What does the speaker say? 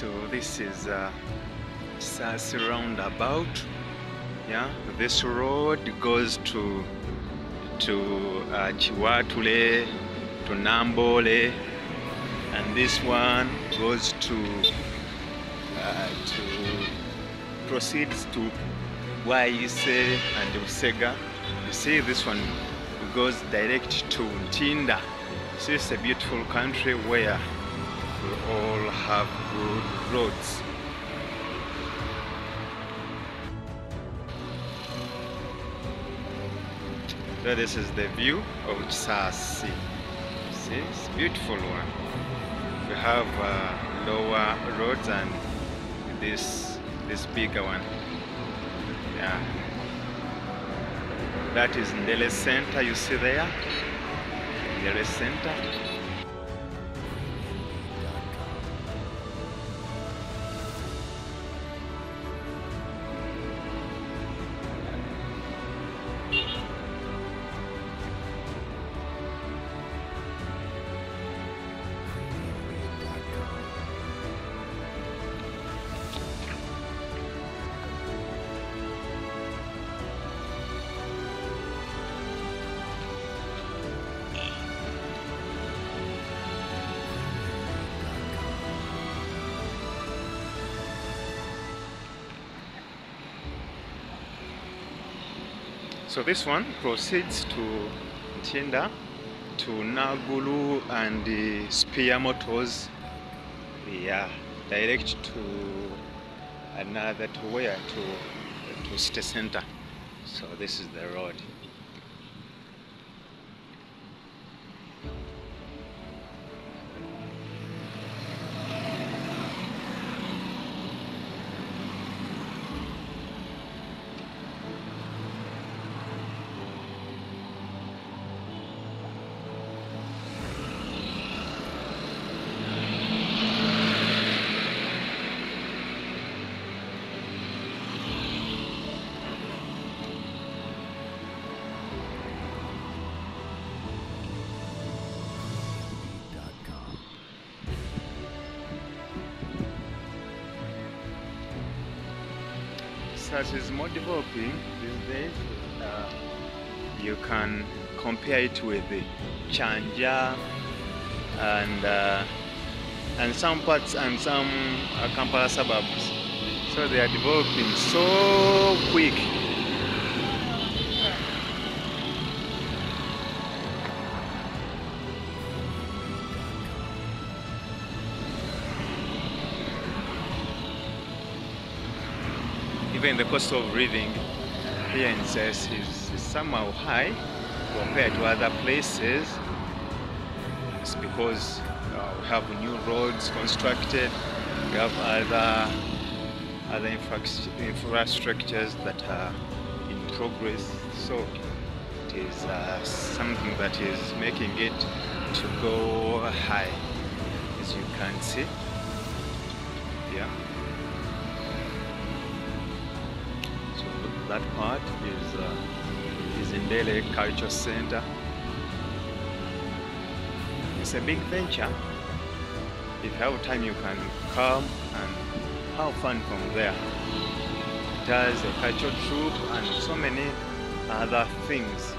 So this is uh, roundabout. Yeah, this road goes to to uh, Kiwatule, to Namboole, and this one goes to uh, to proceeds to Waise and Usega. You see, this one goes direct to Ntinda. See, it's a beautiful country where we all have good roads. So this is the view of Sasi. See, it's beautiful one. We have uh, lower roads and this this bigger one. Yeah. That is Ndere Center. You see there, Ndere Center. So this one proceeds to Ntinda, to Naguru and uh, Spear Motors. Yeah, direct to another to where to to City Center. So this is the road. Such is more developing these days. Uh, you can compare it with the Kyanja and uh, and some parts and some uh, Kampala suburbs. So they are developing so quick. Even the cost of living here in Ses is, is somehow high compared to other places. It's because uh, we have new roads constructed, we have other other infra- infrastructures that are in progress. So it is uh, something that is making it to go high, as you can see. Yeah. That part is uh, is in Ndere Culture Center. It's a big venture. If you have time, you can come and have fun from there. It has a cultural troupe and so many other things